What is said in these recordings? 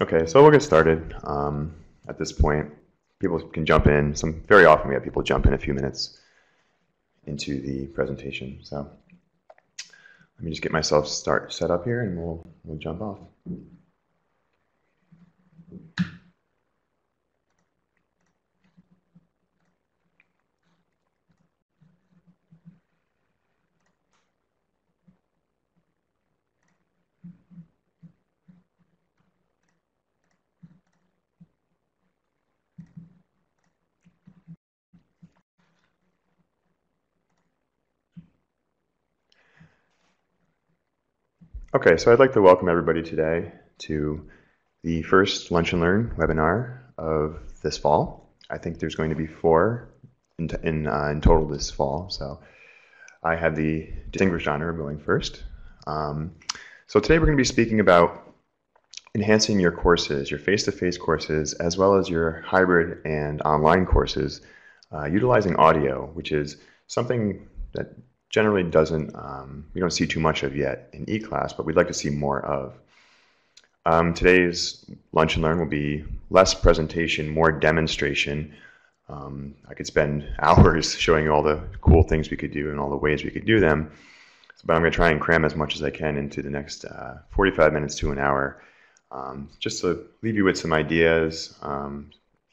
Okay, so we'll get started. Um, at this point, people can jump in. Some very often we have people jump in a few minutes into the presentation. So let me just get myself start set up here, and we'll we'll jump off. Okay, so I'd like to welcome everybody today to the first Lunch and Learn webinar of this fall. I think there's going to be four in, in, uh, in total this fall, so I have the distinguished honor of going first. Um, so today we're going to be speaking about enhancing your courses, your face-to-face -face courses, as well as your hybrid and online courses, uh, utilizing audio, which is something that generally doesn't, um, we don't see too much of yet in E-Class, but we'd like to see more of. Um, today's Lunch and Learn will be less presentation, more demonstration. Um, I could spend hours showing you all the cool things we could do and all the ways we could do them, but I'm going to try and cram as much as I can into the next uh, 45 minutes to an hour, um, just to leave you with some ideas, um,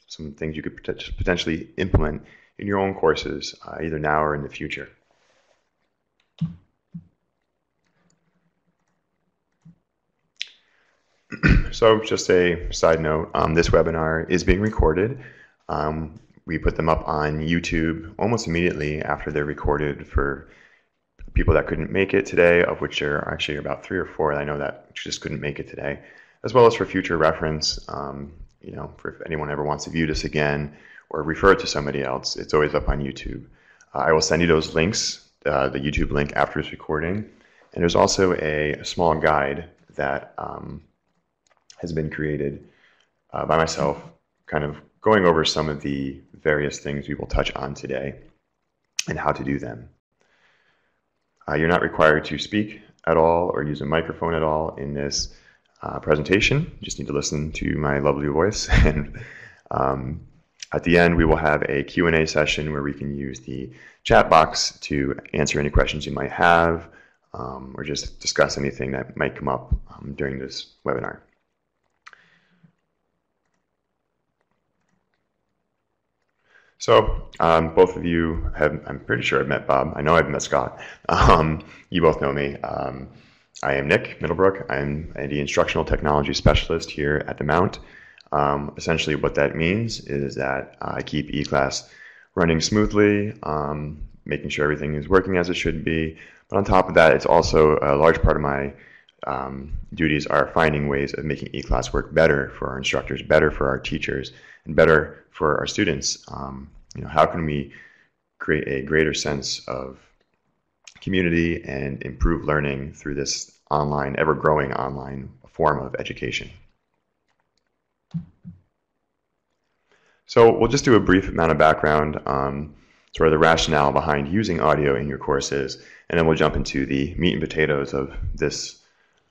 some things you could potentially implement in your own courses, uh, either now or in the future. So just a side note, um, this webinar is being recorded. Um, we put them up on YouTube almost immediately after they're recorded for people that couldn't make it today, of which there are actually about three or four I know that just couldn't make it today, as well as for future reference. Um, you know, for if anyone ever wants to view this again or refer it to somebody else, it's always up on YouTube. Uh, I will send you those links, uh, the YouTube link after this recording. And there's also a, a small guide that um, has been created uh, by myself, kind of going over some of the various things we will touch on today and how to do them. Uh, you're not required to speak at all or use a microphone at all in this uh, presentation. You just need to listen to my lovely voice. and um, at the end, we will have a Q&A session where we can use the chat box to answer any questions you might have um, or just discuss anything that might come up um, during this webinar. So um, both of you have, I'm pretty sure I've met Bob. I know I've met Scott. Um, you both know me. Um, I am Nick Middlebrook. I'm the instructional technology specialist here at the Mount. Um, essentially what that means is that I keep eClass running smoothly, um, making sure everything is working as it should be. But on top of that, it's also a large part of my um, duties are finding ways of making e-class work better for our instructors, better for our teachers, and better for our students. Um, you know, how can we create a greater sense of community and improve learning through this online, ever-growing online form of education? So we'll just do a brief amount of background, um, sort of the rationale behind using audio in your courses, and then we'll jump into the meat and potatoes of this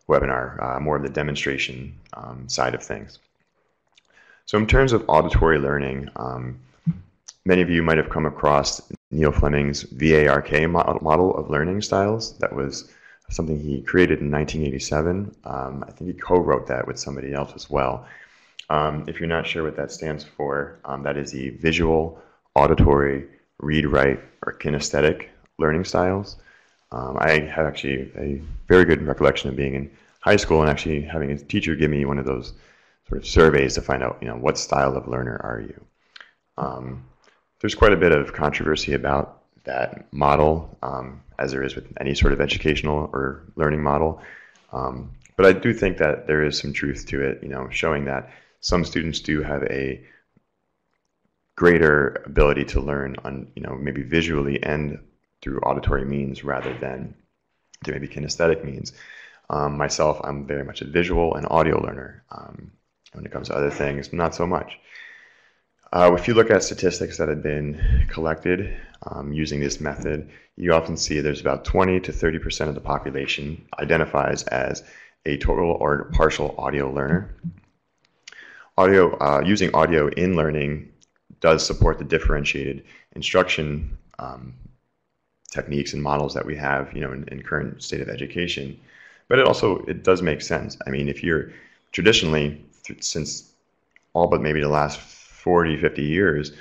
webinar, uh, more of the demonstration um, side of things. So in terms of auditory learning, um, many of you might have come across Neil Fleming's VARK model of learning styles. That was something he created in 1987. Um, I think he co-wrote that with somebody else as well. Um, if you're not sure what that stands for, um, that is the visual, auditory, read, write, or kinesthetic learning styles. Um, I have actually a very good recollection of being in high school and actually having a teacher give me one of those sort of surveys to find out, you know, what style of learner are you? Um, there's quite a bit of controversy about that model, um, as there is with any sort of educational or learning model. Um, but I do think that there is some truth to it, you know, showing that some students do have a greater ability to learn on, you know, maybe visually and through auditory means rather than through maybe kinesthetic means. Um, myself, I'm very much a visual and audio learner. Um, when it comes to other things, not so much. Uh, if you look at statistics that have been collected um, using this method, you often see there's about 20 to 30% of the population identifies as a total or partial audio learner. audio uh, using audio in learning does support the differentiated instruction um, techniques and models that we have, you know, in, in, current state of education. But it also it does make sense. I mean, if you're traditionally since all but maybe the last 40, 50 years,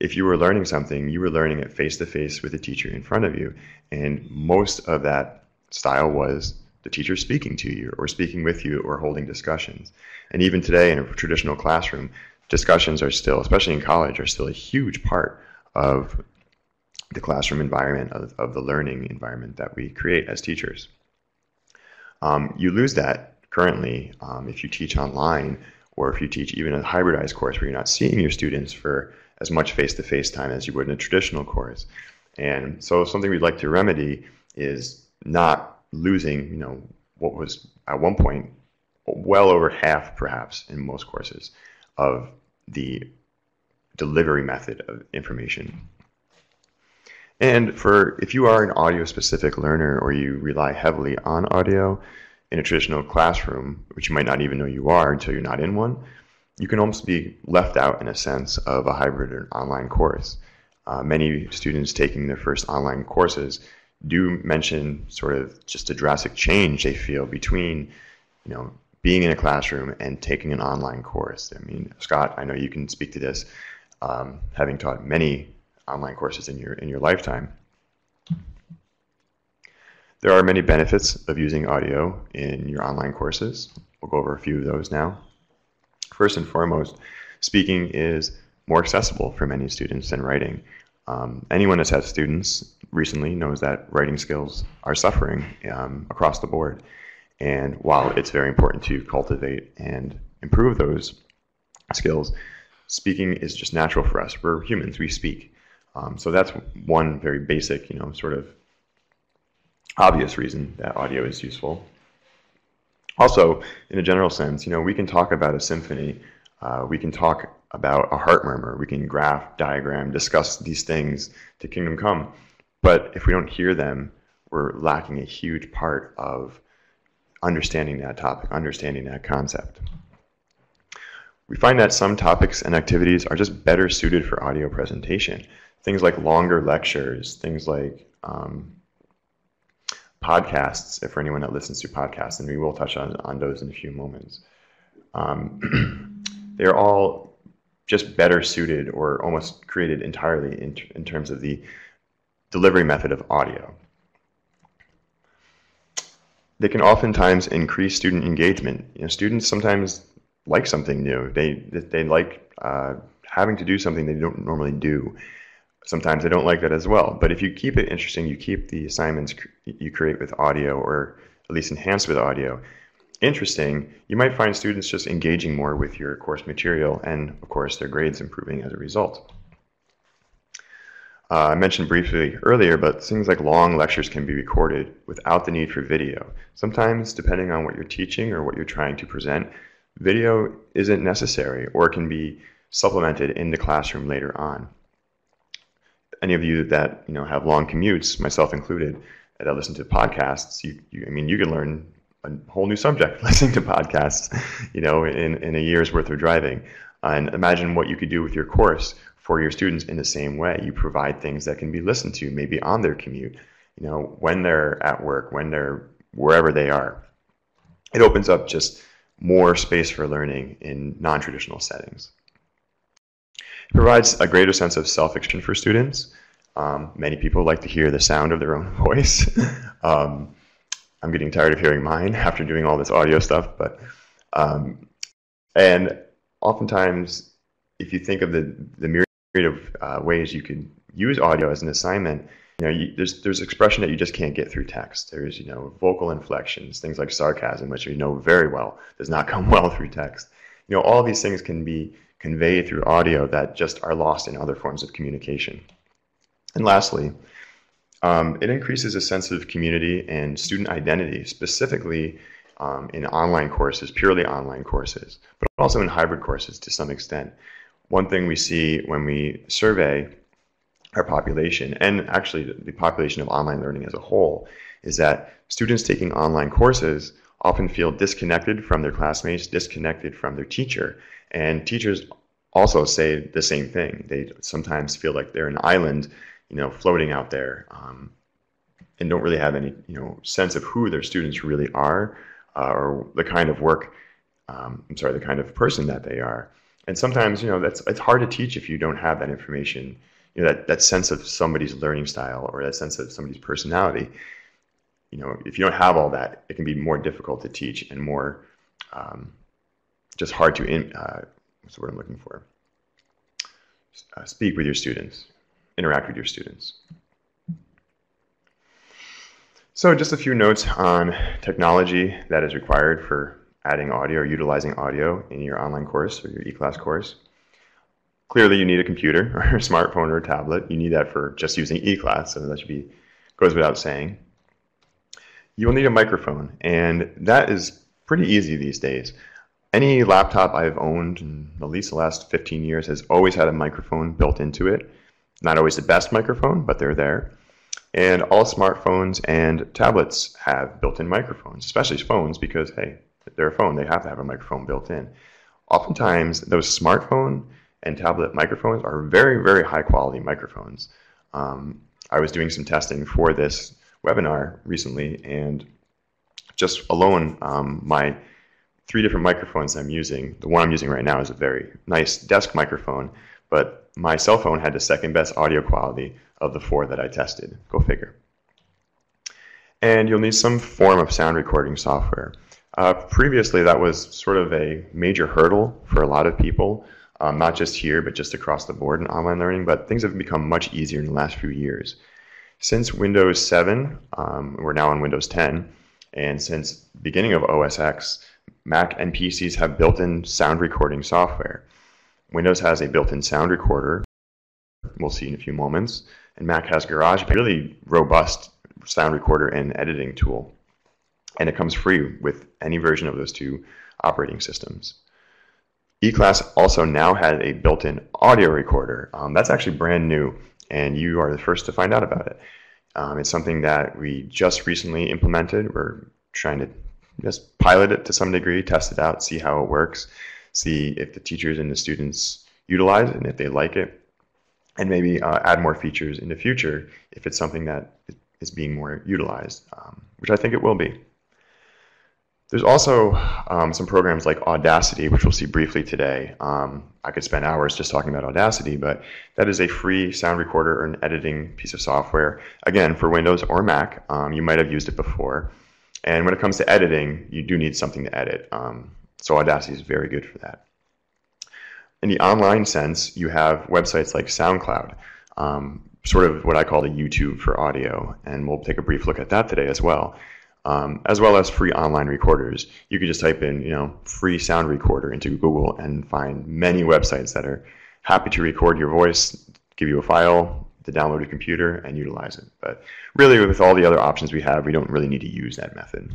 if you were learning something, you were learning it face to face with a teacher in front of you, and most of that style was the teacher speaking to you or speaking with you or holding discussions. And even today in a traditional classroom, discussions are still, especially in college, are still a huge part of the classroom environment, of, of the learning environment that we create as teachers. Um, you lose that currently um, if you teach online or if you teach even a hybridized course where you're not seeing your students for as much face-to-face time as you would in a traditional course. And so something we'd like to remedy is not losing, you know, what was at one point well over half, perhaps, in most courses of the delivery method of information. And for if you are an audio specific learner or you rely heavily on audio in a traditional classroom, which you might not even know you are until you're not in one, you can almost be left out in a sense of a hybrid or online course. Uh, many students taking their first online courses do mention sort of just a drastic change they feel between, you know, being in a classroom and taking an online course. I mean, Scott, I know you can speak to this, um, having taught many online courses in your in your lifetime. There are many benefits of using audio in your online courses. We'll go over a few of those now. First and foremost, speaking is more accessible for many students than writing. Um, anyone that's had students recently knows that writing skills are suffering um, across the board. And while it's very important to cultivate and improve those skills, speaking is just natural for us. We're humans, we speak. Um, so that's one very basic, you know, sort of obvious reason that audio is useful. Also, in a general sense, you know, we can talk about a symphony, uh, we can talk about a heart murmur, we can graph, diagram, discuss these things to kingdom come. But if we don't hear them, we're lacking a huge part of understanding that topic, understanding that concept. We find that some topics and activities are just better suited for audio presentation. Things like longer lectures, things like um, podcasts, if for anyone that listens to podcasts, and we will touch on, on those in a few moments. Um, they're all just better suited or almost created entirely in, in terms of the delivery method of audio. They can oftentimes increase student engagement. You know, students sometimes like something new. They they like uh, having to do something they don't normally do sometimes they don't like that as well. But if you keep it interesting, you keep the assignments you create with audio or at least enhanced with audio interesting, you might find students just engaging more with your course material and of course their grades improving as a result. Uh, I mentioned briefly earlier, but things like long lectures can be recorded without the need for video. Sometimes, depending on what you're teaching or what you're trying to present, video isn't necessary or can be supplemented in the classroom later on any of you that you know have long commutes, myself included, that listen to podcasts, you, you I mean, you can learn a whole new subject listening to podcasts, you know, in, in a year's worth of driving. and imagine what you could do with your course for your students in the same way. You provide things that can be listened to maybe on their commute, you know, when they're at work, when they're wherever they are. It opens up just more space for learning in non-traditional settings. It provides a greater sense of self-expression for students. Um, many people like to hear the sound of their own voice. um, I'm getting tired of hearing mine after doing all this audio stuff, but um, and oftentimes, if you think of the the myriad of uh, ways you could use audio as an assignment, you know, you, there's there's expression that you just can't get through text. There's you know vocal inflections, things like sarcasm, which we know very well does not come well through text. You know, all these things can be conveyed through audio that just are lost in other forms of communication. And lastly, um, it increases a sense of community and student identity, specifically um, in online courses, purely online courses, but also in hybrid courses to some extent. One thing we see when we survey our population, and actually the population of online learning as a whole, is that students taking online courses often feel disconnected from their classmates, disconnected from their teacher, And teachers also say the same thing. They sometimes feel like they're an island, you know, floating out there, um, and don't really have any, you know, sense of who their students really are, uh, or the kind of work, um, I'm sorry, the kind of person that they are. And sometimes, you know, that's it's hard to teach if you don't have that information, you know, that that sense of somebody's learning style or that sense of somebody's personality. You know, if you don't have all that, it can be more difficult to teach and more um, just hard to in, uh, what's the word I'm looking for? Uh, speak with your students, interact with your students. So just a few notes on technology that is required for adding audio or utilizing audio in your online course or your e-class course. Clearly you need a computer or a smartphone or a tablet. You need that for just using e-class, so that should be goes without saying. You will need a microphone, and that is pretty easy these days. Any laptop I've owned in at least the last 15 years has always had a microphone built into it. Not always the best microphone, but they're there. And all smartphones and tablets have built-in microphones, especially phones because, hey, they're a phone. They have to have a microphone built in. Oftentimes, those smartphone and tablet microphones are very, very high quality microphones. Um, I was doing some testing for this webinar recently, and just alone, um, my three different microphones I'm using. The one I'm using right now is a very nice desk microphone, but my cell phone had the second best audio quality of the four that I tested. Go figure. And you'll need some form of sound recording software. Uh, previously, that was sort of a major hurdle for a lot of people, um, not just here, but just across the board in online learning. But things have become much easier in the last few years. Since Windows 7, um, we're now on Windows 10, and since beginning of OS X, Mac and PCs have built-in sound recording software. Windows has a built-in sound recorder, we'll see in a few moments, and Mac has GarageBand, really robust sound recorder and editing tool. And it comes free with any version of those two operating systems. eClass also now has a built-in audio recorder. Um, that's actually brand new, and you are the first to find out about it. Um, it's something that we just recently implemented. We're trying to just pilot it to some degree, test it out, see how it works, see if the teachers and the students utilize it and if they like it, and maybe uh, add more features in the future if it's something that is being more utilized, um, which I think it will be. There's also um, some programs like Audacity, which we'll see briefly today. Um, I could spend hours just talking about Audacity, but that is a free sound recorder or an editing piece of software. Again, for Windows or Mac, um, you might have used it before. And when it comes to editing, you do need something to edit. Um, so Audacity is very good for that. In the online sense, you have websites like SoundCloud, um, sort of what I call the YouTube for audio, and we'll take a brief look at that today as well. Um, as well as free online recorders. You could just type in, you know, free sound recorder into Google and find many websites that are happy to record your voice, give you a file, to download a computer and utilize it. But really, with all the other options we have, we don't really need to use that method.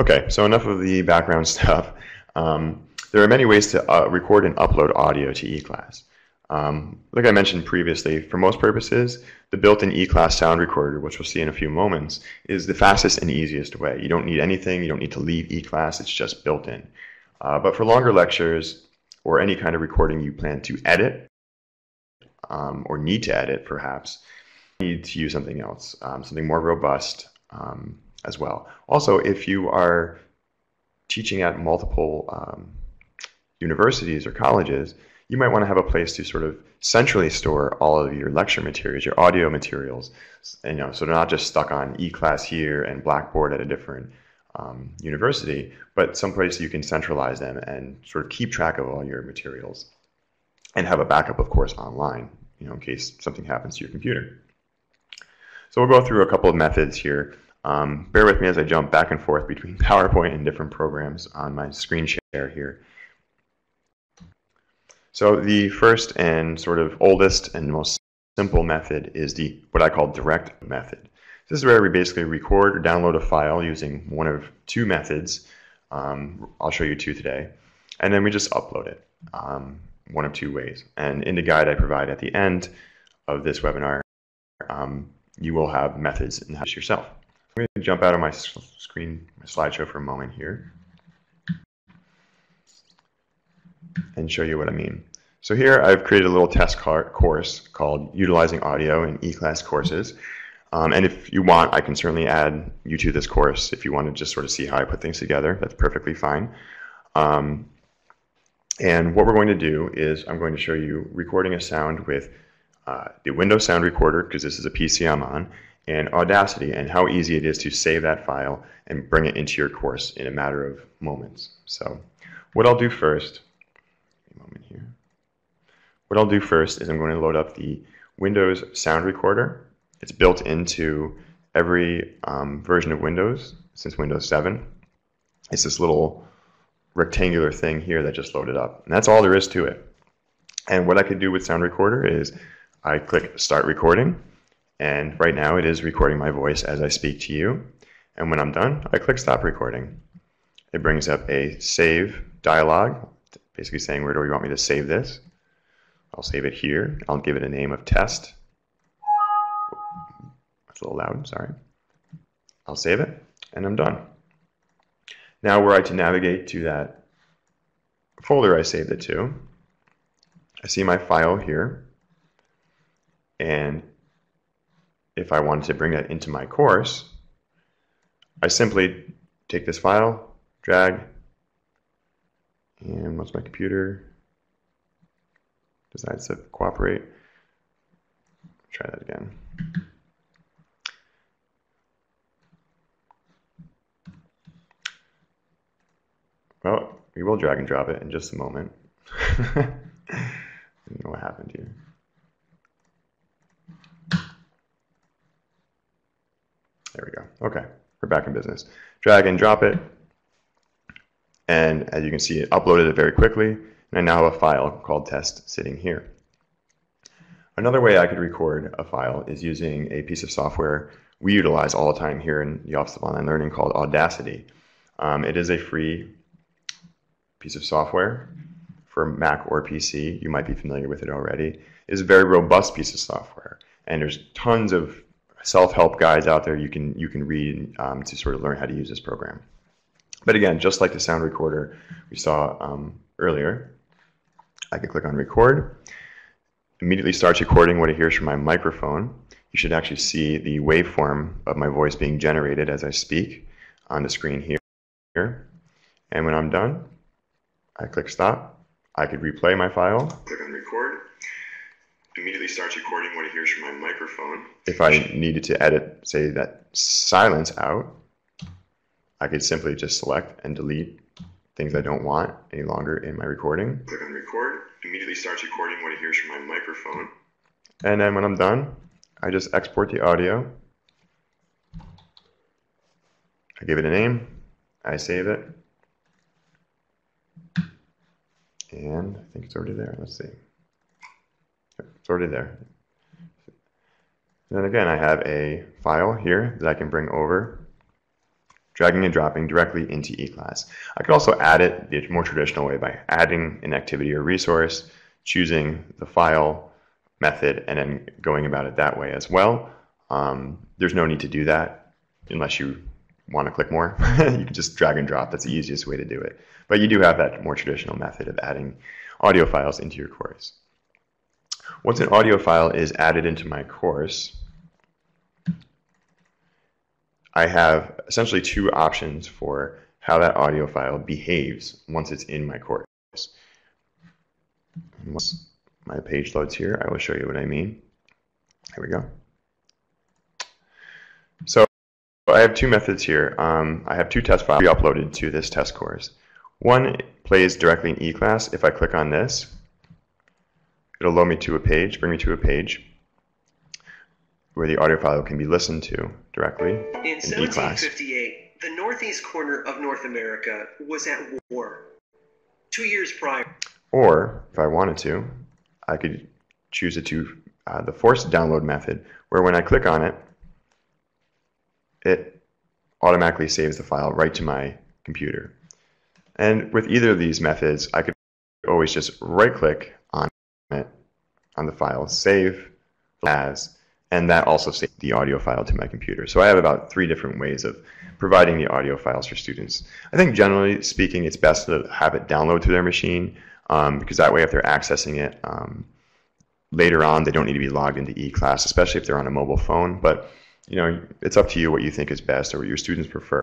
Okay, so enough of the background stuff. Um, there are many ways to uh, record and upload audio to eClass. Um, like I mentioned previously, for most purposes, the built-in eClass sound recorder, which we'll see in a few moments, is the fastest and easiest way. You don't need anything, you don't need to leave eClass, it's just built in. Uh, but for longer lectures or any kind of recording you plan to edit, um, or need to edit perhaps, need to use something else, um, something more robust um, as well. Also, if you are teaching at multiple um, universities or colleges, you might want to have a place to sort of centrally store all of your lecture materials, your audio materials, and, you know, so they're not just stuck on eClass here and Blackboard at a different um, university, but someplace you can centralize them and sort of keep track of all your materials and have a backup, of course, online, you know, in case something happens to your computer. So we'll go through a couple of methods here. Um, bear with me as I jump back and forth between PowerPoint and different programs on my screen share here. So the first and sort of oldest and most simple method is the what I call direct method. This is where we basically record or download a file using one of two methods. Um, I'll show you two today. And then we just upload it. Um, one of two ways. And in the guide I provide at the end of this webinar, um, you will have methods and how yourself. I'm going to jump out of my screen, my slideshow for a moment here. and show you what I mean. So here I've created a little test course called Utilizing Audio in E-Class Courses. Um, and if you want, I can certainly add you to this course if you want to just sort of see how I put things together. That's perfectly fine. Um, and what we're going to do is I'm going to show you recording a sound with uh, the Windows Sound Recorder, because this is a PC I'm on, and Audacity, and how easy it is to save that file and bring it into your course in a matter of moments. So what I'll do first, a moment here. What I'll do first is I'm going to load up the Windows Sound Recorder. It's built into every um, version of Windows since Windows 7. It's this little rectangular thing here that just loaded up. And that's all there is to it. And what I could do with Sound Recorder is I click Start Recording. And right now it is recording my voice as I speak to you. And when I'm done, I click Stop Recording. It brings up a save dialog, basically saying where do we want me to save this. I'll save it here. I'll give it a name of test. That's a little loud, sorry. I'll save it, and I'm done. Now were I to navigate to that folder I saved it to, I see my file here, and if I wanted to bring that into my course, I simply take this file, drag, and once my computer decides to cooperate, try that again. Well, drag and drop it in just a moment. I don't know what happened here. There we go. Okay, we're back in business. Drag and drop it. And as you can see, it uploaded it very quickly. And I now have a file called test sitting here. Another way I could record a file is using a piece of software we utilize all the time here in the Office of Online Learning called Audacity. Um, it is a free piece of software for Mac or PC. You might be familiar with it already. It is a very robust piece of software, and there's tons of self-help guides out there you can you can read um, to sort of learn how to use this program. But again, just like the sound recorder we saw um, earlier, I can click on record. Immediately starts recording what it hears from my microphone. You should actually see the waveform of my voice being generated as I speak on the screen here. And when I'm done, I click stop. I could replay my file. Click on record. Immediately starts recording what it hears from my microphone. If I needed to edit, say, that silence out, I could simply just select and delete things I don't want any longer in my recording. Click on record. Immediately starts recording what it hears from my microphone. And then when I'm done, I just export the audio. I give it a name. I save it. And I think it's already there. Let's see. It's already there. And then again, I have a file here that I can bring over, dragging and dropping directly into eClass. I could also add it the more traditional way by adding an activity or resource, choosing the file method, and then going about it that way as well. Um, there's no need to do that unless you want to click more, you can just drag and drop. That's the easiest way to do it. But you do have that more traditional method of adding audio files into your course. Once an audio file is added into my course, I have essentially two options for how that audio file behaves once it's in my course. once my page loads here, I will show you what I mean. Here we go. So I have two methods here. Um, I have two test files uploaded to this test course. One plays directly in eClass. If I click on this, it'll load me to a page, bring me to a page where the audio file can be listened to directly in, in 1758, the northeast corner of North America was at war. Two years prior. Or, if I wanted to, I could choose it to uh, the forced download method, where when I click on it, it automatically saves the file right to my computer. And with either of these methods, I could always just right click on it, on the file, save as, and that also saves the audio file to my computer. So I have about three different ways of providing the audio files for students. I think generally speaking, it's best to have it download to their machine. um, because that way, if they're accessing it um, later on, they don't need to be logged into eClass, especially if they're on a mobile phone. But you know, it's up to you what you think is best or what your students prefer.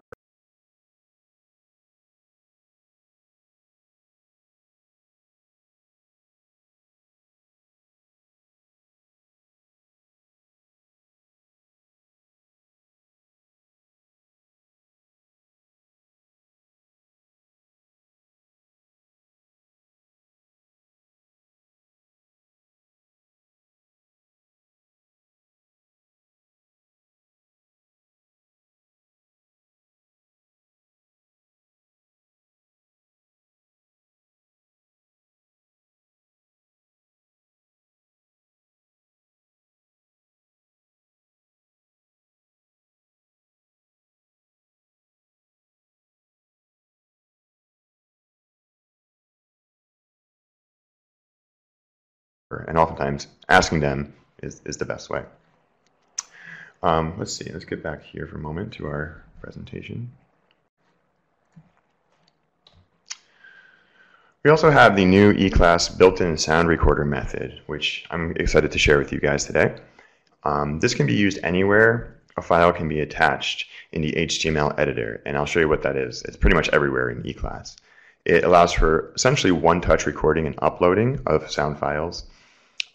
And oftentimes asking them is, is the best way. Um, let's see, let's get back here for a moment to our presentation. We also have the new eClass built-in sound recorder method, which I'm excited to share with you guys today. Um, this can be used anywhere a file can be attached in the HTML editor, and I'll show you what that is. It's pretty much everywhere in eClass. It allows for essentially one-touch recording and uploading of sound files.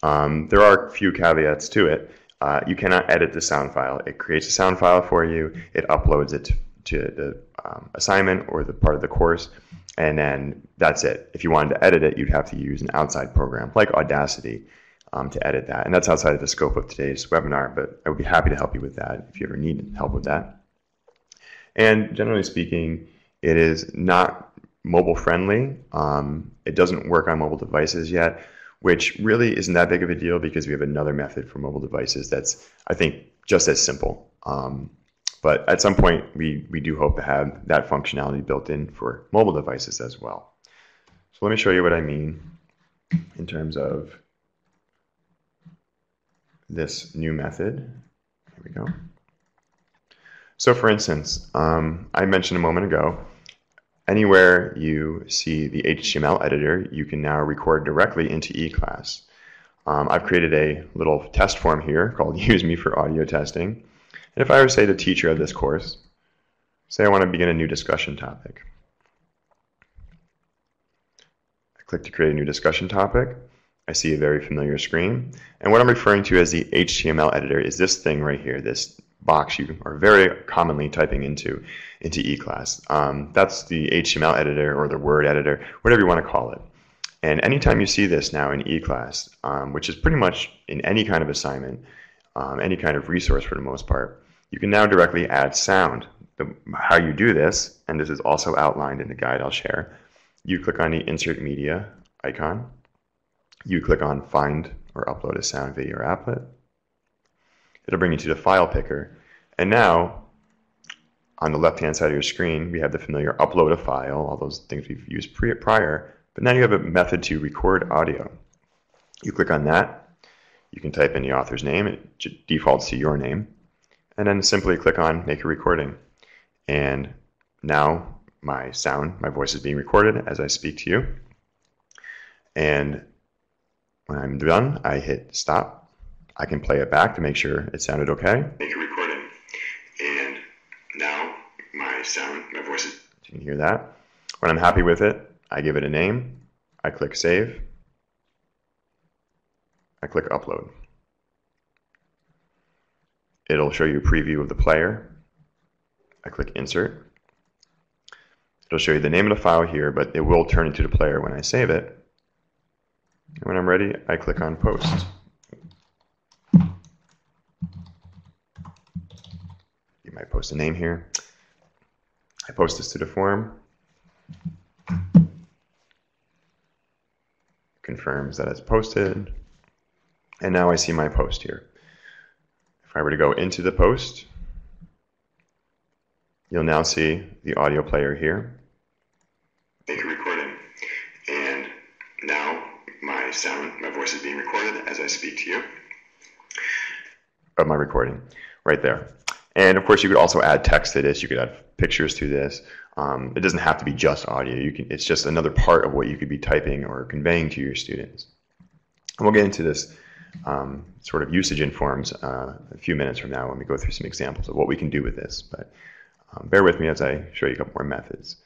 Um, there are a few caveats to it. Uh, you cannot edit the sound file. It creates a sound file for you. It uploads it to the um, assignment or the part of the course, and then that's it. If you wanted to edit it, you'd have to use an outside program like Audacity um, to edit that. And that's outside of the scope of today's webinar, but I would be happy to help you with that if you ever need help with that. And generally speaking, it is not mobile friendly. Um, it doesn't work on mobile devices yet, which really isn't that big of a deal because we have another method for mobile devices that's, I think, just as simple. Um, but at some point, we, we do hope to have that functionality built in for mobile devices as well. So let me show you what I mean in terms of this new method. Here we go. So for instance, um, I mentioned a moment ago, anywhere you see the HTML editor, you can now record directly into eClass. Um, I've created a little test form here called Use Me for Audio Testing. And if I were say the teacher of this course, say I want to begin a new discussion topic. I click to create a new discussion topic. I see a very familiar screen. And what I'm referring to as the HTML editor is this thing right here, this box you are very commonly typing into into eClass. Um, that's the HTML editor or the Word editor, whatever you want to call it. And anytime you see this now in eClass, um, which is pretty much in any kind of assignment, um, any kind of resource for the most part, you can now directly add sound. The, how you do this, and this is also outlined in the guide I'll share, you click on the Insert Media icon, you click on Find or Upload a Sound Video Applet, it'll bring you to the file picker. And now, on the left-hand side of your screen, we have the familiar upload a file, all those things we've used prior, but now you have a method to record audio. You click on that, you can type in the author's name, it defaults to your name, and then simply click on make a recording. And now my sound, my voice is being recorded as I speak to you. And when I'm done, I hit stop I can play it back to make sure it sounded okay. Make a recording. And now my sound, my voice is. You can hear that. When I'm happy with it, I give it a name. I click save. I click upload. It'll show you a preview of the player. I click insert. It'll show you the name of the file here, but it will turn into the player when I save it. And when I'm ready, I click on post. I post a name here. I post this to the forum. Confirms that it's posted. And now I see my post here. If I were to go into the post, you'll now see the audio player here. Make a recording. And now my sound, my voice is being recorded as I speak to you. Of my recording, right there. And of course, you could also add text to this. You could add pictures to this. Um, it doesn't have to be just audio. You can. It's just another part of what you could be typing or conveying to your students. And we'll get into this um, sort of usage in forms uh, a few minutes from now when we go through some examples of what we can do with this. But um, bear with me as I show you a couple more methods.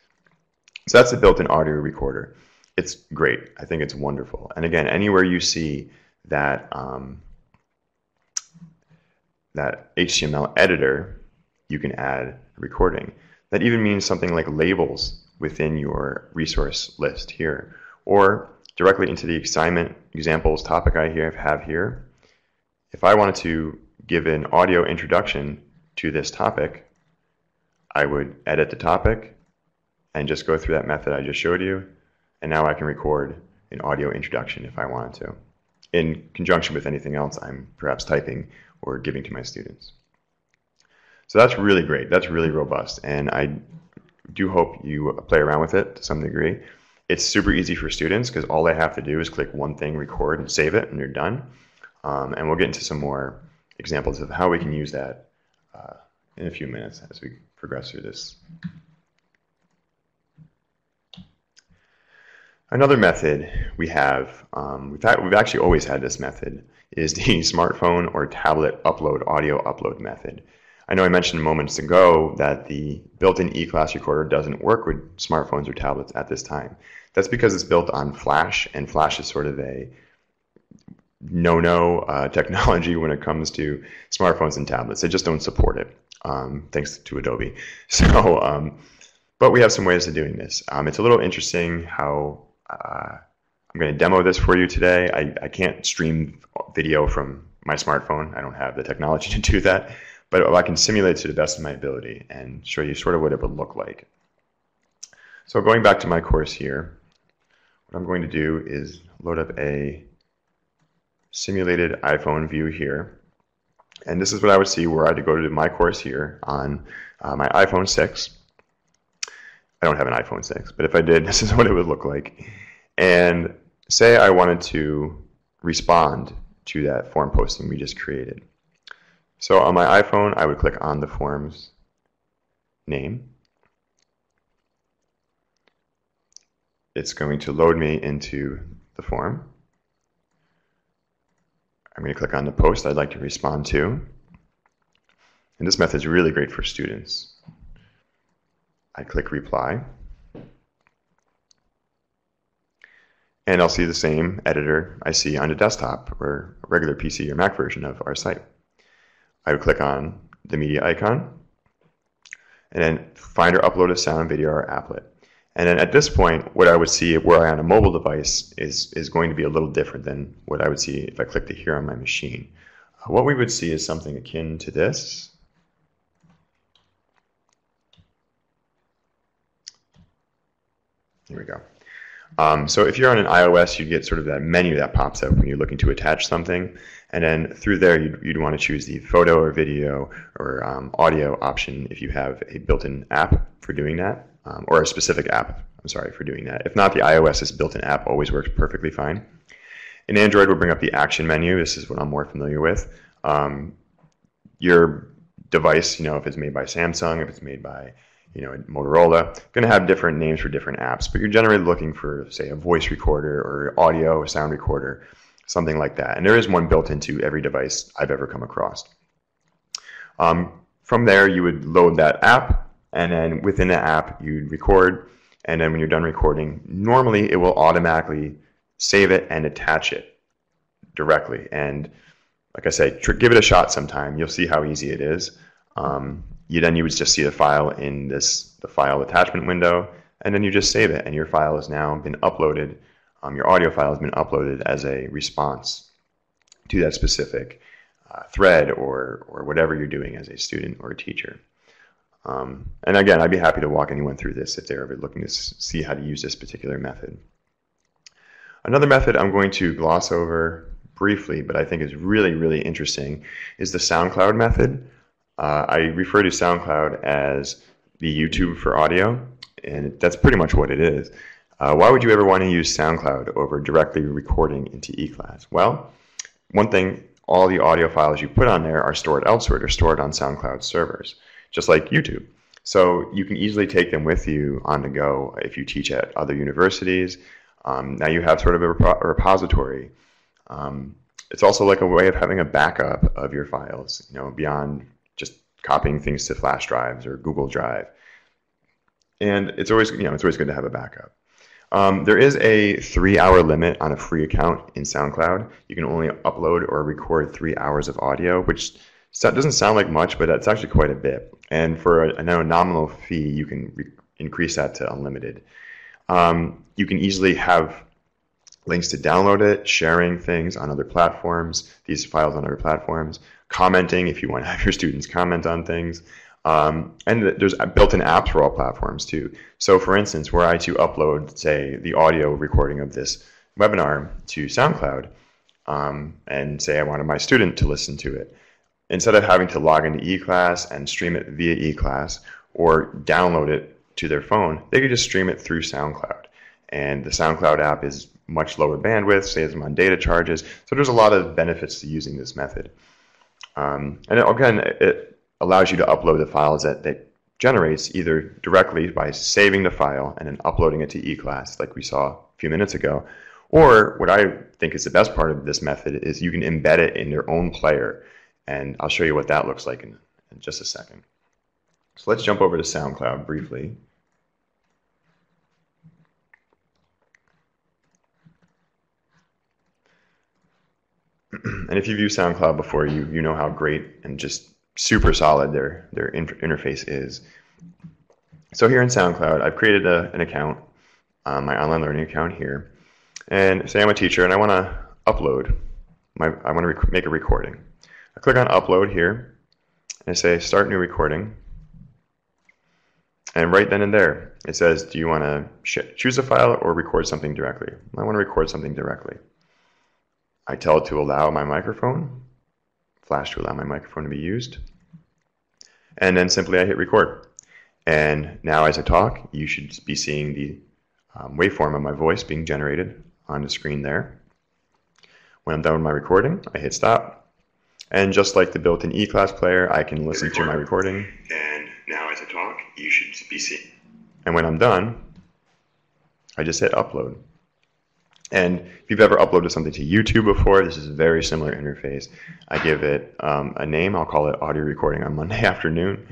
So that's a built-in audio recorder. It's great. I think it's wonderful. And again, anywhere you see that um, that HTML editor, you can add a recording. That even means something like labels within your resource list here, or directly into the assignment examples topic I have here. If I wanted to give an audio introduction to this topic, I would edit the topic and just go through that method I just showed you, and now I can record an audio introduction if I wanted to, in conjunction with anything else I'm perhaps typing or giving to my students. So that's really great. That's really robust, and I do hope you play around with it to some degree. It's super easy for students because all they have to do is click one thing, record, and save it, and you're done. Um, and we'll get into some more examples of how we can use that uh, in a few minutes as we progress through this. Another method we have, um, we've, had, we've actually always had this method, is the smartphone or tablet upload, audio upload method. I know I mentioned moments ago that the built-in eClass recorder doesn't work with smartphones or tablets at this time. That's because it's built on Flash, and Flash is sort of a no-no uh, technology when it comes to smartphones and tablets. They just don't support it, um, thanks to Adobe. So, um, but we have some ways of doing this. Um, it's a little interesting how uh, I'm going to demo this for you today. I, I can't stream video from my smartphone. I don't have the technology to do that but I can simulate to the best of my ability and show you sort of what it would look like. So going back to my course here, what I'm going to do is load up a simulated iPhone view here. And this is what I would see were I to go to my course here on uh, my iPhone 6. I don't have an iPhone 6, but if I did, this is what it would look like. And say I wanted to respond to that form posting we just created. So on my iPhone, I would click on the form's name. It's going to load me into the form. I'm going to click on the post I'd like to respond to. And this method is really great for students. I click reply. And I'll see the same editor I see on a desktop or a regular PC or Mac version of our site. I would click on the media icon and then find or upload a sound, video, or applet. And then at this point, what I would see were I on a mobile device is, is going to be a little different than what I would see if I clicked it here on my machine. Uh, what we would see is something akin to this. Here we go. Um, so if you're on an iOS, you get sort of that menu that pops up when you're looking to attach something. And then through there, you'd, you'd want to choose the photo or video or um, audio option if you have a built-in app for doing that, um, or a specific app, I'm sorry, for doing that. If not, the iOS's built-in app always works perfectly fine. In Android, we'll bring up the action menu. This is what I'm more familiar with. Um, your device, you know, if it's made by Samsung, if it's made by you know, Motorola, going to have different names for different apps, but you're generally looking for, say, a voice recorder or audio, a sound recorder, something like that. And there is one built into every device I've ever come across. Um, from there, you would load that app, and then within the app, you'd record, and then when you're done recording, normally it will automatically save it and attach it directly. And like I say, give it a shot sometime. You'll see how easy it is. Um, you then you would just see the file in this the file attachment window, and then you just save it, and your file has now been uploaded. Um, your audio file has been uploaded as a response to that specific uh, thread or or whatever you're doing as a student or a teacher. Um, and again, I'd be happy to walk anyone through this if they're ever looking to see how to use this particular method. Another method I'm going to gloss over briefly, but I think is really, really interesting, is the SoundCloud method. Uh, I refer to SoundCloud as the YouTube for audio, and that's pretty much what it is. Uh, why would you ever want to use SoundCloud over directly recording into eClass? Well, one thing all the audio files you put on there are stored elsewhere. They're stored on SoundCloud servers, just like YouTube. So you can easily take them with you on the go if you teach at other universities. Um, now you have sort of a, rep- a repository. Um, it's also like a way of having a backup of your files, you know, beyond copying things to flash drives or Google Drive. And it's always, you know, it's always good to have a backup. Um, there is a three-hour limit on a free account in SoundCloud. You can only upload or record three hours of audio, which doesn't sound like much, but that's actually quite a bit. And for a, a nominal fee, you can re- increase that to unlimited. Um, you can easily have links to download it, sharing things on other platforms, these files on other platforms, commenting if you want to have your students comment on things. Um, and there's built-in apps for all platforms too. So for instance, were I to upload, say, the audio recording of this webinar to SoundCloud, um, and say I wanted my student to listen to it, instead of having to log into eClass and stream it via eClass or download it to their phone, they could just stream it through SoundCloud. And the SoundCloud app is much lower bandwidth, saves them on data charges. So there's a lot of benefits to using this method. Um, and again, it, allows you to upload the files that, that generates either directly by saving the file and then uploading it to eClass like we saw a few minutes ago, or what I think is the best part of this method is you can embed it in your own player. And I'll show you what that looks like in, in just a second. So let's jump over to SoundCloud briefly. and if you've used SoundCloud before, you you know how great and just super solid their their interface is. So here in SoundCloud, I've created a, an account, um, my online learning account here, and say I'm a teacher and I want to upload my I want to rec- make a recording. I click on upload here, and I say start new recording. And right then and there, it says, do you want to sh- choose a file or record something directly? I want to record something directly. I tell it to allow my microphone, flash to allow my microphone to be used. And then simply I hit record. And now as I talk, you should be seeing the um, waveform of my voice being generated on the screen there. When I'm done with my recording, I hit stop. And just like the built-in E-Class player, I can listen to my recording. And now as I talk, you should be seeing. And when I'm done, I just hit upload. And if you've ever uploaded something to YouTube before, this is a very similar interface. I give it um, a name. I'll call it audio recording on Monday afternoon.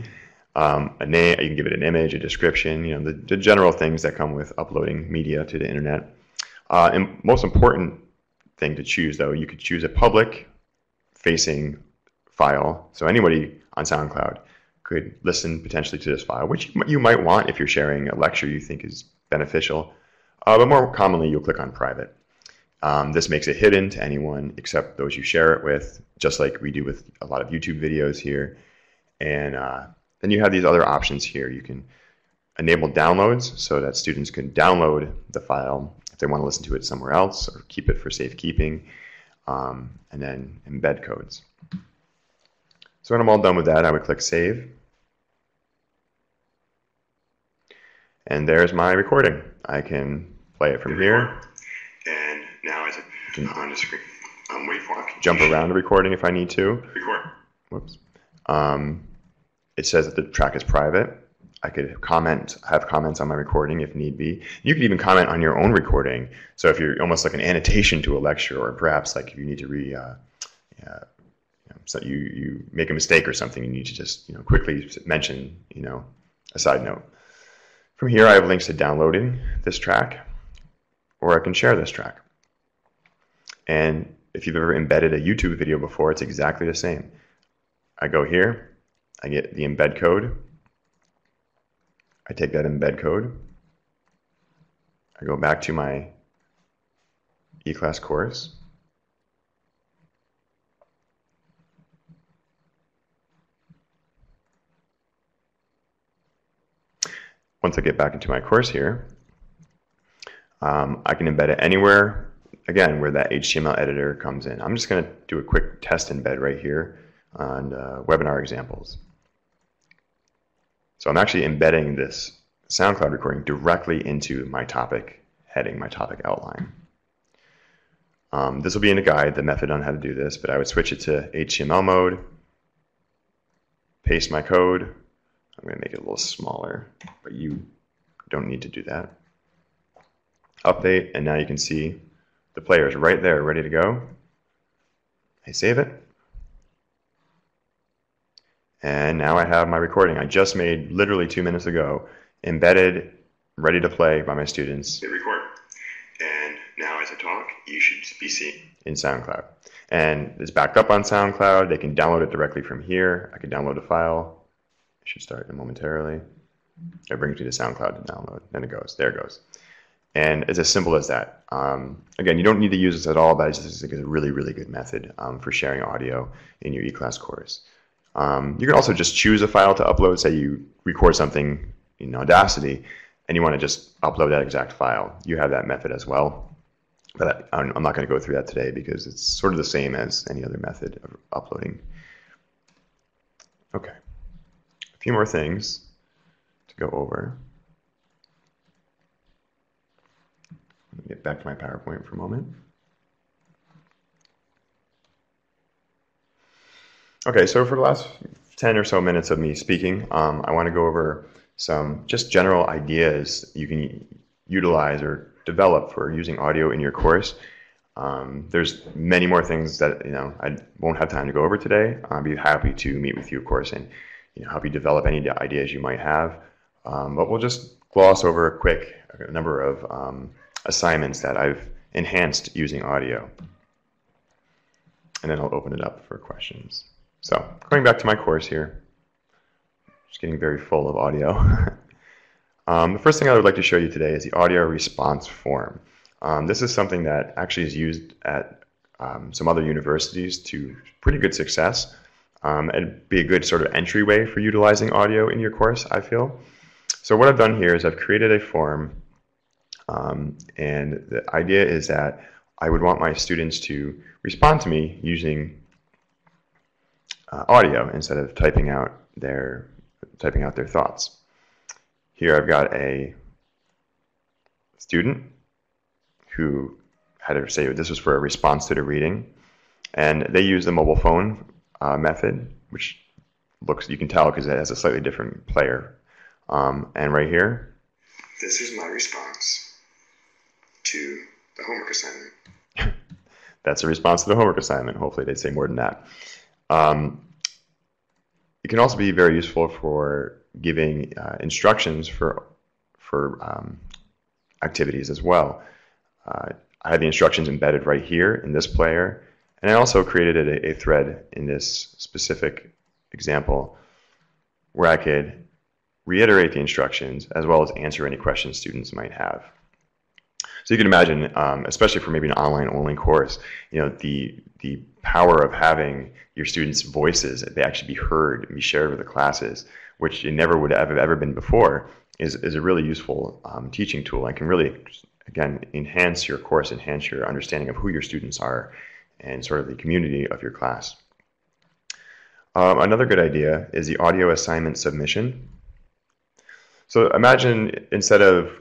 Um, a name. You can give it an image, a description. You know the, the general things that come with uploading media to the internet. Uh, and most important thing to choose, though, you could choose a public-facing file. So anybody on SoundCloud could listen potentially to this file, which you might want if you're sharing a lecture you think is beneficial. Uh, but more commonly, you'll click on private. Um, this makes it hidden to anyone except those you share it with, just like we do with a lot of YouTube videos here. And uh, then you have these other options here. You can enable downloads so that students can download the file if they want to listen to it somewhere else or keep it for safekeeping, um, and then embed codes. So when I'm all done with that, I would click Save. And there's my recording. I can play it from here. And now as it on the screen, um, wait for it. Jump around the recording if I need to. Record. Whoops. Um, it says that the track is private. I could comment, have comments on my recording if need be. You could even comment on your own recording. So if you're almost like an annotation to a lecture, or perhaps like if you need to re, uh, uh, so you you make a mistake or something, you need to just you know quickly mention you know a side note. From here, I have links to downloading this track, or I can share this track. And if you've ever embedded a YouTube video before, it's exactly the same. I go here, I get the embed code, I take that embed code, I go back to my E-class course, once I get back into my course here, um, I can embed it anywhere, again, where that HTML editor comes in. I'm just going to do a quick test embed right here on uh, webinar examples. So I'm actually embedding this SoundCloud recording directly into my topic heading, my topic outline. Um, this will be in the guide, the method on how to do this, but I would switch it to HTML mode, paste my code. I'm going to make it a little smaller, but you don't need to do that. Update, and now you can see the player is right there, ready to go. I save it. And now I have my recording I just made literally two minutes ago, embedded, ready to play by my students. Hit record. And now as I talk, you should be seen in SoundCloud. And it's backed up on SoundCloud. They can download it directly from here. I can download a file. It should start momentarily. It brings me to SoundCloud to download. Then it goes. There it goes. And it's as simple as that. Um, again, you don't need to use this at all, but I it's a really, really good method um, for sharing audio in your eClass course. Um, you can also just choose a file to upload. Say you record something in Audacity and you want to just upload that exact file. You have that method as well. But I'm not going to go through that today because it's sort of the same as any other method of uploading. Okay. A few more things to go over. Let me get back to my PowerPoint for a moment. Okay, so for the last 10 or so minutes of me speaking, um, I want to go over some just general ideas you can utilize or develop for using audio in your course. Um, there's many more things that you know I won't have time to go over today. I'll be happy to meet with you, of course, and you know help you develop any ideas you might have. Um, but we'll just gloss over a quick a number of um, assignments that I've enhanced using audio, and then I'll open it up for questions. So going back to my course here, just getting very full of audio. um, the first thing I would like to show you today is the audio response form. Um, this is something that actually is used at um, some other universities to pretty good success. Um, it'd be a good sort of entryway for utilizing audio in your course, I feel. So what I've done here is I've created a form, um, and the idea is that I would want my students to respond to me using uh, audio instead of typing out their typing out their thoughts. Here I've got a student who had to say this was for a response to the reading, and they use the mobile phone uh, method, which looks you can tell because it has a slightly different player. Um, and right here, this is my response to the homework assignment. That's a response to the homework assignment. Hopefully, they'd say more than that. Um, it can also be very useful for giving uh, instructions for for um, activities as well. Uh, I have the instructions embedded right here in this player, and I also created a, a thread in this specific example where I could reiterate the instructions as well as answer any questions students might have. So you can imagine, um, especially for maybe an online-only course, you know, the the power of having your students' voices they actually be heard and be shared with the classes, which it never would have ever been before, is is a really useful um, teaching tool and can really, again, enhance your course, enhance your understanding of who your students are, and sort of the community of your class. Um, another good idea is the audio assignment submission. So imagine instead of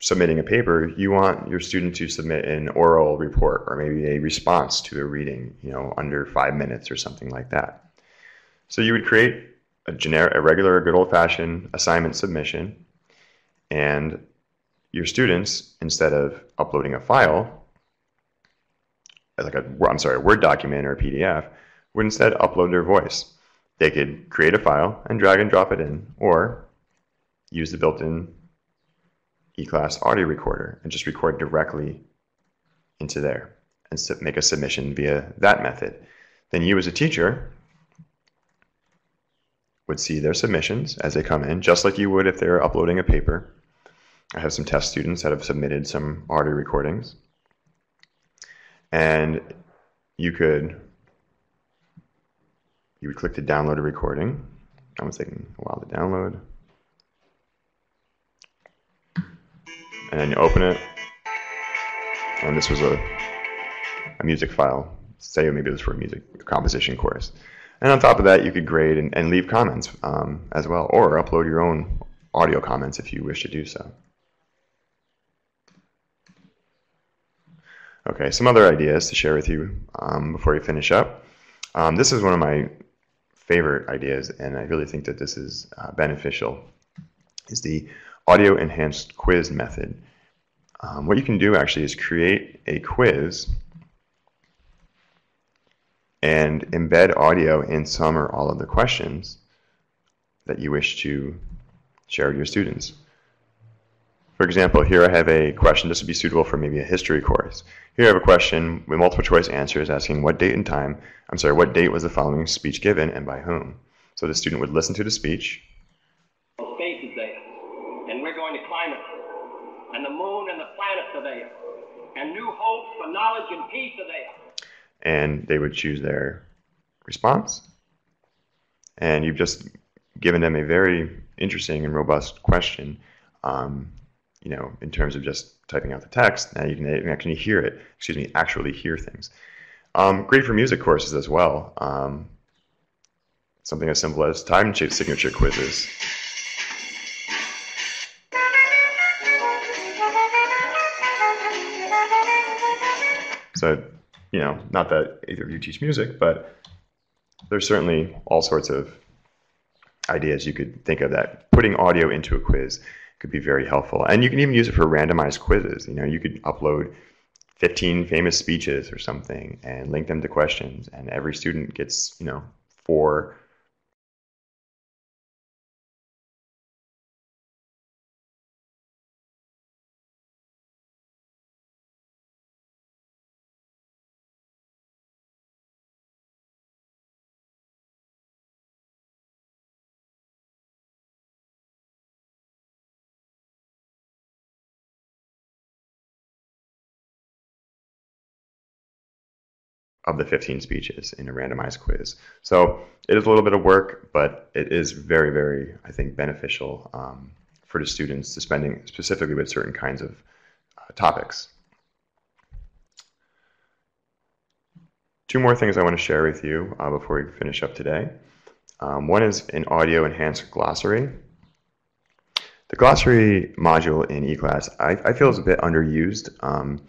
submitting a paper, you want your student to submit an oral report or maybe a response to a reading, you know, under five minutes or something like that. So you would create a generic, a regular, good old-fashioned assignment submission, and your students, instead of uploading a file, like a, I'm sorry, a Word document or a PDF, would instead upload their voice. They could create a file and drag and drop it in, or use the built-in eClass audio recorder and just record directly into there and make a submission via that method. Then you as a teacher would see their submissions as they come in, just like you would if they were uploading a paper. I have some test students that have submitted some audio recordings. And you could you would click to download a recording. That was taking a while to download. And then you open it, and this was a, a music file. Say maybe it was for a music composition course. And on top of that, you could grade and, and leave comments um, as well, or upload your own audio comments if you wish to do so. Okay, some other ideas to share with you um, before we finish up. Um, this is one of my favorite ideas, and I really think that this is uh, beneficial, is the audio enhanced quiz method. Um, what you can do actually is create a quiz and embed audio in some or all of the questions that you wish to share with your students. For example, here I have a question. This would be suitable for maybe a history course. Here I have a question with multiple choice answers asking what date and time, I'm sorry, what date was the following speech given and by whom? So the student would listen to the speech. Space is there, and we're going to climb it. And the moon and the planets are there. And new hopes for knowledge and peace are there. And they would choose their response. And you've just given them a very interesting and robust question. Um, you know, in terms of just typing out the text, now you can actually hear it, excuse me, actually hear things. Um, great for music courses as well. Um, something as simple as time signature quizzes. So, you know, not that either of you teach music, but there's certainly all sorts of ideas you could think of that putting audio into a quiz could be very helpful. And you can even use it for randomized quizzes. You know, you could upload 15 famous speeches or something and link them to questions, and every student gets, you know, four of the 15 speeches in a randomized quiz. So it is a little bit of work, but it is very, very, I think, beneficial um, for the students to spending specifically with certain kinds of uh, topics. Two more things I want to share with you uh, before we finish up today. Um, one is an audio enhanced glossary. The glossary module in eClass, I, I feel is a bit underused. Um,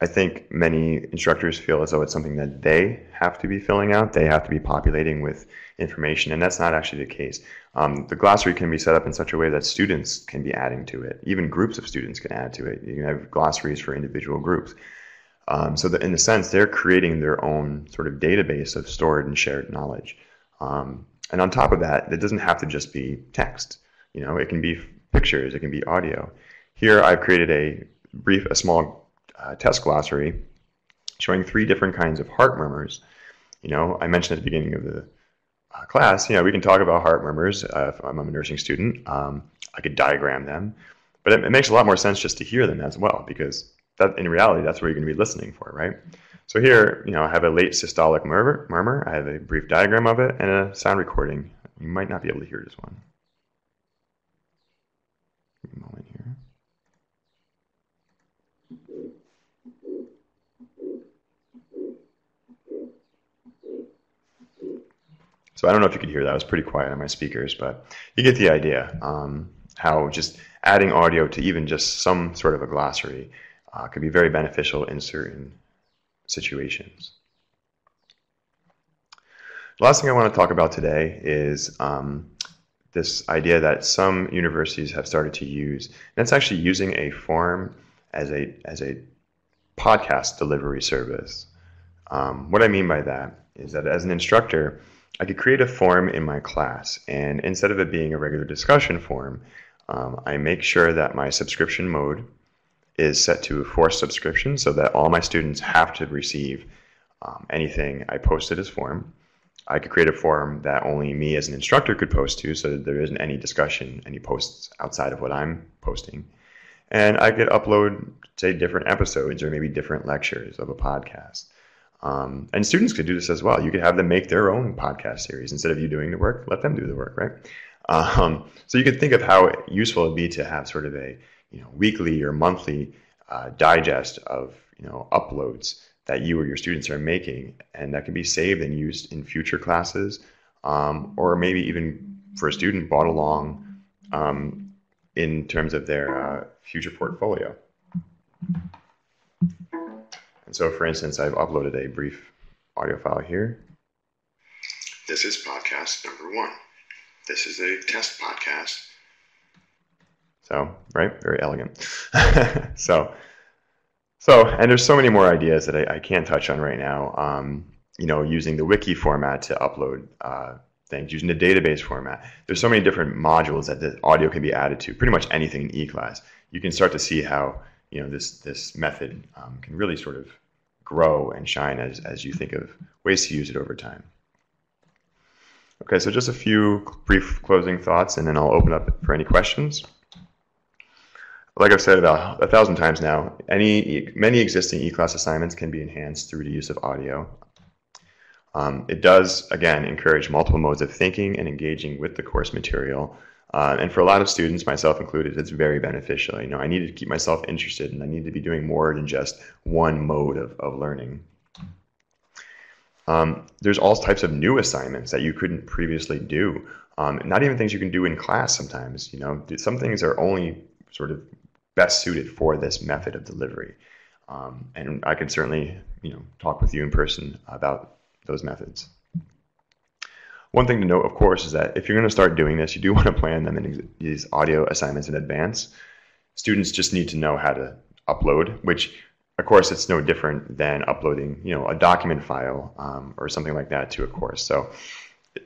I think many instructors feel as though it's something that they have to be filling out, they have to be populating with information, and that's not actually the case. Um, the glossary can be set up in such a way that students can be adding to it. Even groups of students can add to it. You can have glossaries for individual groups. Um, so that in a sense, they're creating their own sort of database of stored and shared knowledge. Um, and on top of that, it doesn't have to just be text. You know, it can be pictures, it can be audio. Here, I've created a brief, a small uh, test glossary showing three different kinds of heart murmurs. You know, I mentioned at the beginning of the uh, class, you know, we can talk about heart murmurs uh, if I'm a nursing student. Um, I could diagram them, but it, it, makes a lot more sense just to hear them as well because that in reality, that's what you're going to be listening for, right? So here, you know, I have a late systolic murmur, murmur. I have a brief diagram of it and a sound recording. You might not be able to hear this one. moment here. So I don't know if you could hear that. I was pretty quiet on my speakers, but you get the idea. Um, how just adding audio to even just some sort of a glossary uh, could be very beneficial in certain situations. The last thing I want to talk about today is um, this idea that some universities have started to use. And that's actually using a form as a, as a podcast delivery service. Um, what I mean by that is that as an instructor, I could create a form in my class, and instead of it being a regular discussion form, um, I make sure that my subscription mode is set to forced subscription so that all my students have to receive um, anything I posted as form. I could create a form that only me as an instructor could post to so that there isn't any discussion, any posts outside of what I'm posting. And I could upload, say, different episodes or maybe different lectures of a podcast. Um, and students could do this as well. You could have them make their own podcast series instead of you doing the work. Let them do the work, right? Um, so you could think of how useful it'd be to have sort of a you know weekly or monthly uh, digest of you know uploads that you or your students are making, and that can be saved and used in future classes, um, or maybe even for a student brought along um, in terms of their uh, future portfolio. And so, for instance, I've uploaded a brief audio file here. This is podcast number one. This is a test podcast. So, right, very elegant. so, so, and there's so many more ideas that I, I can't touch on right now. Um, you know, using the wiki format to upload uh, things, using the database format. There's so many different modules that the audio can be added to. Pretty much anything in eClass. You can start to see how you know this this method um, can really sort of grow and shine as as you think of ways to use it over time. Okay, so just a few brief closing thoughts, and then I'll open up for any questions. Like I've said about a thousand times now, any many existing E-class assignments can be enhanced through the use of audio. Um, it does, again, encourage multiple modes of thinking and engaging with the course material. Uh, and for a lot of students, myself included, it's very beneficial. You know, I need to keep myself interested and I need to be doing more than just one mode of, of learning. Um, there's all types of new assignments that you couldn't previously do. Um, not even things you can do in class sometimes. You know, some things are only sort of best suited for this method of delivery. Um, and I can certainly, you know, talk with you in person about those methods. One thing to note, of course, is that if you're going to start doing this, you do want to plan them in these audio assignments in advance. Students just need to know how to upload, which, of course, it's no different than uploading, you know, a document file um, or something like that to a course. So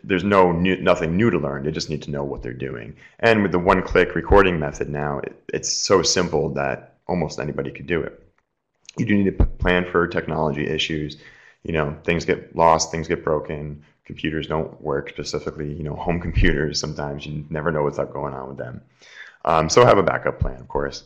there's no new, nothing new to learn. They just need to know what they're doing. And with the one-click recording method now, it, it's so simple that almost anybody could do it. You do need to plan for technology issues you know, things get lost, things get broken, computers don't work specifically, you know, home computers sometimes you never know what's up going on with them. Um, so have a backup plan, of course.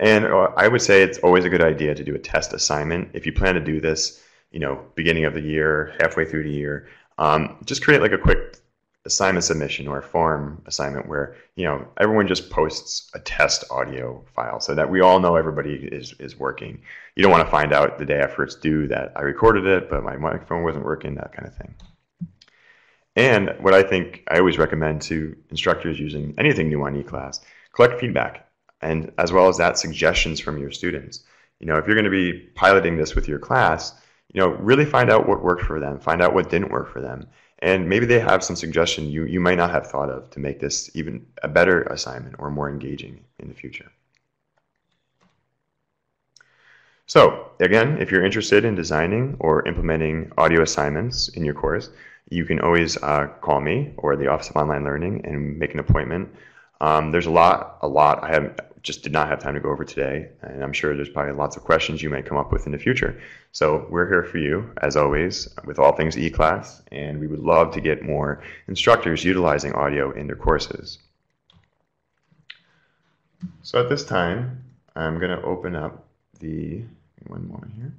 And uh, I would say it's always a good idea to do a test assignment. If you plan to do this, you know, beginning of the year, halfway through the year, um, just create like a quick assignment submission or a form assignment where you know everyone just posts a test audio file so that we all know everybody is is working. You don't want to find out the day after it's due that I recorded it, but my microphone wasn't working, that kind of thing. And what I think I always recommend to instructors using anything new on eClass, collect feedback, and as well as that, suggestions from your students. You know, if you're going to be piloting this with your class, you know, really find out what worked for them, find out what didn't work for them, and maybe they have some suggestion you, you might not have thought of to make this even a better assignment or more engaging in the future. So again, if you're interested in designing or implementing audio assignments in your course, you can always uh, call me or the Office of Online Learning and make an appointment. Um, there's a lot, a lot I have just did not have time to go over today, and I'm sure there's probably lots of questions you may come up with in the future. So we're here for you, as always, with all things e-class, and we would love to get more instructors utilizing audio in their courses. So at this time, I'm going to open up the, one moment here,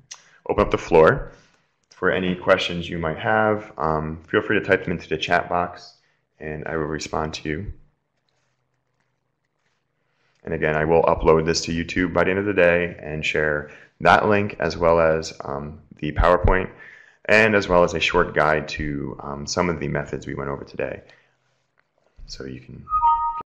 open up the floor for any questions you might have. Um, feel free to type them into the chat box, and I will respond to you. And again, I will upload this to YouTube by the end of the day and share that link as well as um, the PowerPoint and as well as a short guide to um, some of the methods we went over today. So you can